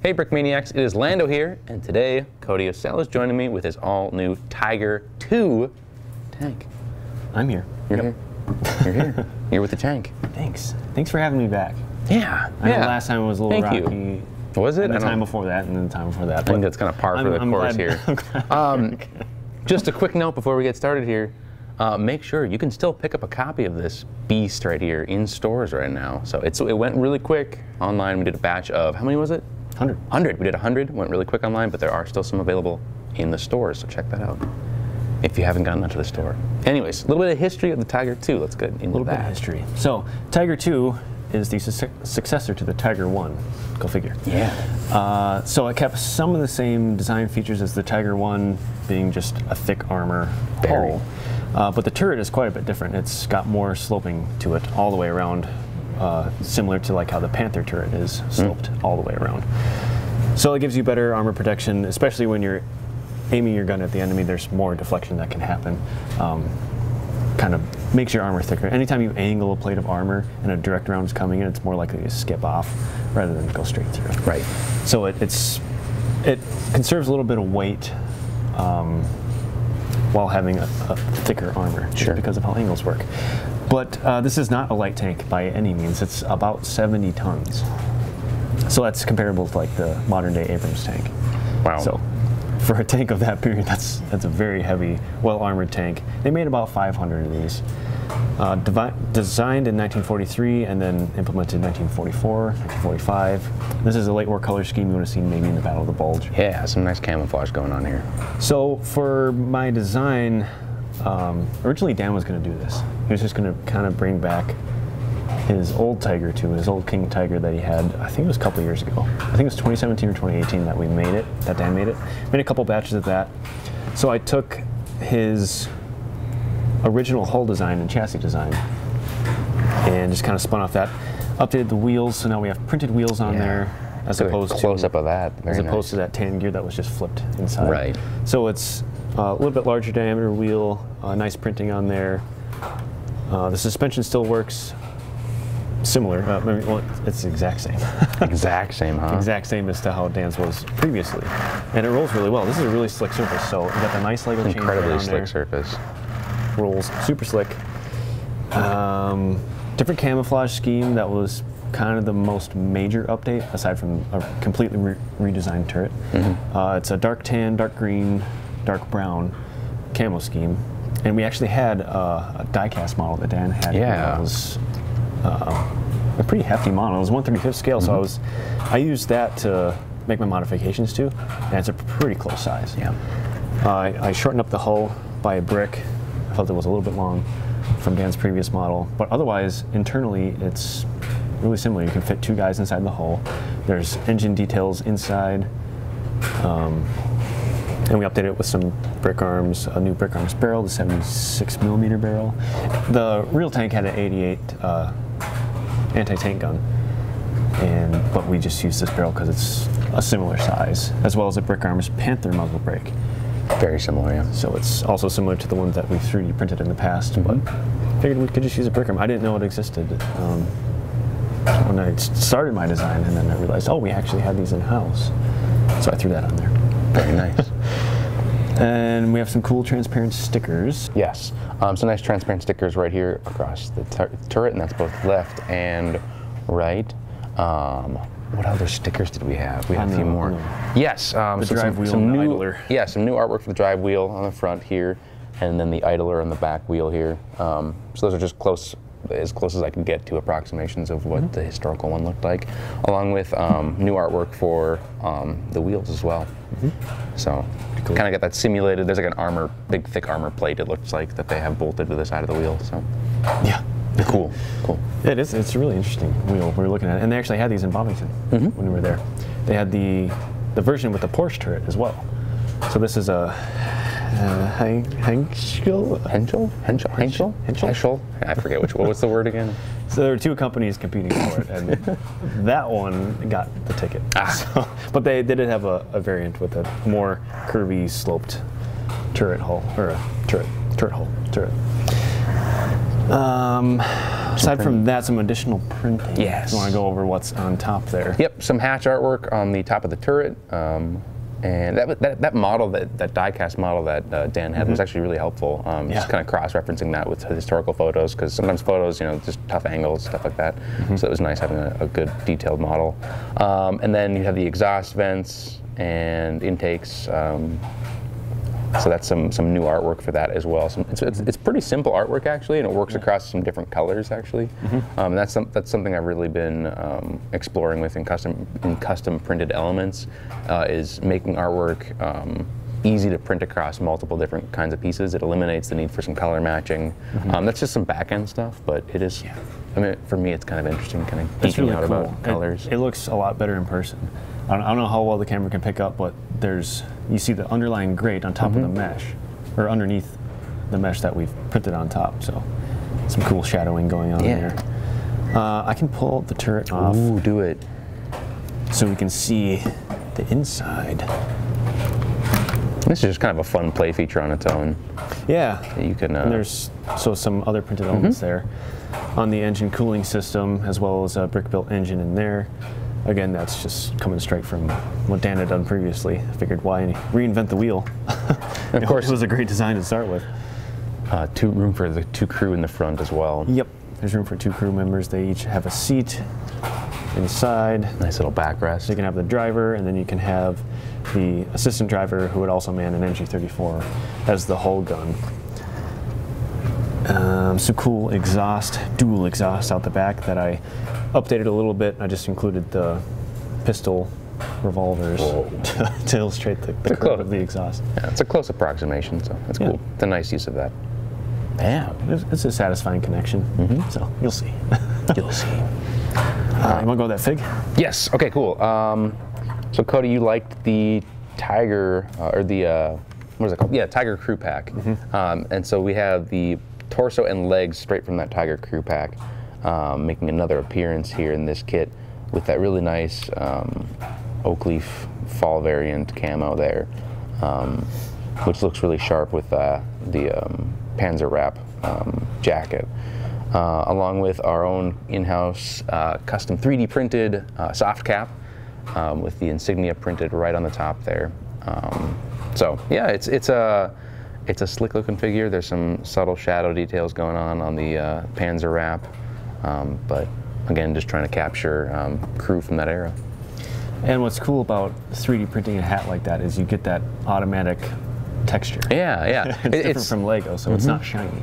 Hey Brick Maniacs, it is Landon here, and today Cody Osell is joining me with his all-new Tiger 2 tank. I'm here. You're here. You're here. You're with the tank. Thanks. Thanks for having me back. Yeah. I yeah. know last time was a little Thank rocky. you. Was it? And the time before that, and then the time before that. I think that's kind of par for I'm- the I'm course glad- here. Um, just a quick note before we get started here. Uh, make sure you can still pick up a copy of this beast right here in stores right now. So it's it went really quick online. We did a batch of how many was it? 100. 100. We did 100. Went really quick online, but there are still some available in the stores. So check that out if you haven't gotten onto the store. Anyways, a little bit of history of the Tiger 2. Let's get into A little bit of history. So, Tiger 2 is the su- successor to the Tiger 1. Go figure. Yeah. Uh, so it kept some of the same design features as the Tiger 1, being just a thick armor Very. hull. Uh, but the turret is quite a bit different. It's got more sloping to it all the way around, uh, similar to like how the Panther turret is sloped all the way around. So it gives you better armor protection, especially when you're aiming your gun at the enemy. There's more deflection that can happen. Um, kind of makes your armor thicker. Anytime you angle a plate of armor and a direct round is coming in, it's more likely to skip off rather than go straight through. Right. So it, it's it conserves a little bit of weight um, while having a, a thicker armor, Sure. because of how angles work. But uh, this is not a light tank by any means. It's about 70 tons. So that's comparable to like the modern day Abrams tank. Wow. So for a tank of that period, that's that's a very heavy, well armored tank. They made about 500 of these. Uh, designed in 1943 and then implemented in 1944, 1945. This is a late war color scheme you would have seen maybe in the Battle of the Bulge. Yeah, some nice camouflage going on here. So for my design, um, originally Dan was going to do this. He was just going to kind of bring back his old Tiger to his old King Tiger that he had. I think it was a couple years ago. I think it was 2017 or 2018 that we made it. That Dan made it. Made a couple batches of that. So I took his original hull design and chassis design and just kind of spun off that. Updated the wheels, so now we have printed wheels on Yeah. there as Good opposed to close up of that. Very as opposed to that tan gear that was just flipped inside. Right. So it's a little bit larger diameter wheel, uh, nice printing on there. Uh, the suspension still works similar. Uh, mean, well, it's the exact same. exact same, huh? exact same as to how Dan's was previously. And it rolls really well. This is a really slick surface. So you got the nice Lego chain Incredibly on slick there. surface. Rolls super slick. Um, different camouflage scheme that was kind of the most major update aside from a completely re- redesigned turret. Uh, it's a dark tan, dark green, dark brown camo scheme. And we actually had uh, a diecast model that Dan had. Yeah. that was uh, a pretty hefty model. It was 135th scale, so I was I used that to make my modifications to, and it's a pretty close size. Yeah. Uh, I, I shortened up the hull by a brick. I felt it was a little bit long from Dan's previous model, but otherwise internally it's really similar. You can fit two guys inside the hull. There's engine details inside. Um, and we updated it with some BrickArms, a new BrickArms barrel, the 76 millimeter barrel. The real tank had an 88 uh, anti-tank gun, and but we just used this barrel because it's a similar size, as well as a BrickArms Panther muzzle brake. Very similar, yeah. So it's also similar to the ones that we've 3D printed in the past, but figured we could just use a BrickArm. I didn't know it existed um, I started my design, and then I realized, oh, we actually had these in house. So I threw that on there. Very nice. And we have some cool transparent stickers. yes. Um, some nice transparent stickers right here across the tur- turret, and that's both left and right. Um, what other stickers did we have? We had a few more. Yes. Um, the so drive some, wheel some new, idler. Yeah, some new artwork for the drive wheel on the front here, and then the idler on the back wheel here. Um, so those are just close, as close as I can get to approximations of what the historical one looked like, along with um, new artwork for um, the wheels as well. So Mm-hmm. cool. kind of got that simulated. There's like an armor, big thick armor plate. It looks like that they have bolted to the side of the wheel. So Yeah. cool, cool. Yeah, it is. It's a really interesting wheel we were looking at, and they actually had these in Bovington Mm-hmm. when we were there. They had the the version with the Porsche turret as well. So this is a uh, Henschel. Henschel? Henschel? Henschel? Henschel? I forget which. What was the word again? So there were two companies competing for it, and that one got the ticket. Ah. So, but they, they did have a, a variant with a more curvy, sloped turret hull or a turret turret hull turret. Um, Aside from that, some additional printing. Yes. You want to go over what's on top there? Yep, some hatch artwork on the top of the turret. Um, and that, that, that model, that, that die-cast model that uh, Dan had was actually really helpful. Um, Just kind of cross-referencing that with historical photos, because sometimes photos, you know, just tough angles, stuff like that. So it was nice having a, a good detailed model. Um, and then you have the exhaust vents and intakes. Um, so that's some some new artwork for that as well. Some, it's, it's, it's pretty simple artwork actually, and it works across some different colors actually. Um, that's some, that's something I've really been um, exploring with in custom in custom printed elements, uh, is making artwork um, easy to print across multiple different kinds of pieces. It eliminates the need for some color matching. Um, that's just some back end stuff, but it is. I mean, for me, it's kind of interesting, kind of geeking really out cool. about It- colors. It, looks a lot better in person. I don't, I don't know how well the camera can pick up, but there's you see the underlying grate on top of the mesh, or underneath the mesh that we've printed on top. So some cool shadowing going on Yeah. there. Uh, I can pull the turret off Ooh, do it. so we can see the inside. This is just kind of a fun play feature on its own. Yeah, You can. Uh, there's so some other printed elements there on the engine cooling system, as well as a brick built engine in there. Again, that's just coming straight from what Dan had done previously. I figured why reinvent the wheel? of course, it was a great design to start with. uh, two room for the two crew in the front as well. Yep, there's room for two crew members. They each have a seat inside. Nice little backrest. So you can have the driver, and then you can have the assistant driver who would also man an MG34 as the hull gun. Um, some cool exhaust, dual exhaust out the back that I updated a little bit. I just included the pistol revolvers to, to illustrate the, the curve close. of the exhaust. Yeah, it's a close approximation, so that's Yeah. cool. It's a nice use of that. Yeah, It's, a satisfying connection, so you'll see. you'll see. Uh, you want to go with that fig? Yes. Okay. Cool. Um, so Cody, you liked the Tiger uh, or the uh, what is it called? Yeah, Tiger Crew Pack. Um, and so we have the torso and legs straight from that Tiger Crew Pack, um, making another appearance here in this kit with that really nice um, oak leaf fall variant camo there, um, which looks really sharp with uh, the um, Panzer Wrap um, jacket uh, along with our own in-house uh, custom 3D printed uh, soft cap um, with the insignia printed right on the top there. So yeah, it's it's a it's a slick looking figure. There's some subtle shadow details going on on the uh, Panzer wrap, um, but again, just trying to capture um, crew from that era. And what's cool about 3D printing a hat like that is you get that automatic texture. Yeah, yeah. it's It- different from Lego, so it's not shiny.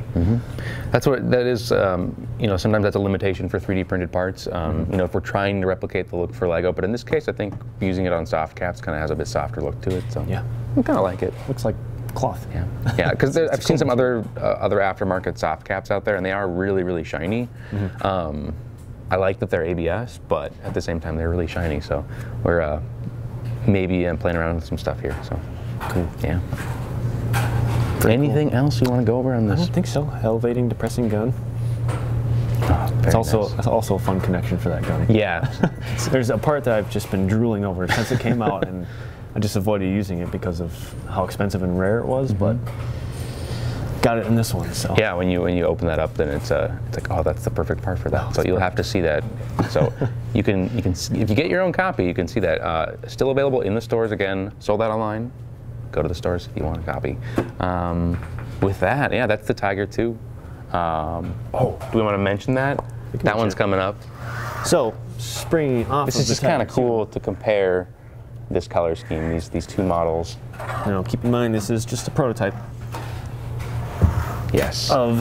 That's what that is. Um, you know, sometimes that's a limitation for 3D printed parts. Um, You know, if we're trying to replicate the look for Lego, but in this case, I think using it on soft caps kind of has a bit softer look to it. So Yeah. I kind of like it. Looks like cloth. Yeah, yeah. Because I've seen cool some other uh, other aftermarket soft caps out there, and they are really really shiny. Um, I like that they're ABS, but at the same time they're really shiny. So we're uh, maybe uh, playing around with some stuff here. So Cool. yeah. Anything else you want to go over on I this? don't think so. Elevating, depressing gun. Oh, It's also nice. it's also a fun connection for that gun. yeah. There's a part that I've just been drooling over since it came out, and I just avoided using it because of how expensive and rare it was. But got it in this one, so Yeah, when you when you open that up, then it's uh, it's like oh, that's the perfect part for that. so you'll have to see that. So you can you can if you get your own copy, you can see that uh, still available in the stores again. Sold out online. Go to the stores if you want a copy. Um, with that, yeah, that's the Tiger 2. Um, oh, do we want to mention that? That mention one's it. coming up. So springing off. This is just kind of cool to compare this color scheme, these these two models. Now keep in mind this is just a prototype Yes. of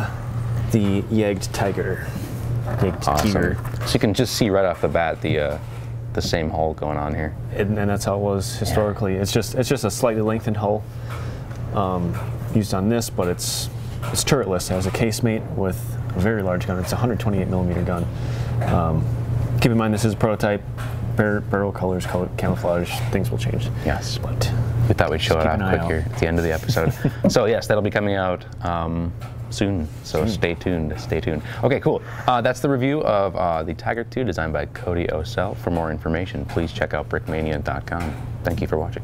the Yegged Tiger. Jagd awesome. Tiger. So you can just see right off the bat the uh, the same hull going on here. and, and that's how it was historically. It's just it's just a slightly lengthened hull um, used on this, but it's it's turretless. It has a casemate with a very large gun. It's a 128 millimeter gun. Um, keep in mind this is a prototype. Bar- barrel colors, color, camouflage, things will change. Yes. But We thought we'd show it off quick out. here at the end of the episode. so yes, that'll be coming out um, soon. So stay tuned. Stay tuned. Okay, cool. Uh, that's the review of uh, the Tiger 2, designed by Cody Osell. For more information, please check out brickmania.com. Thank you for watching.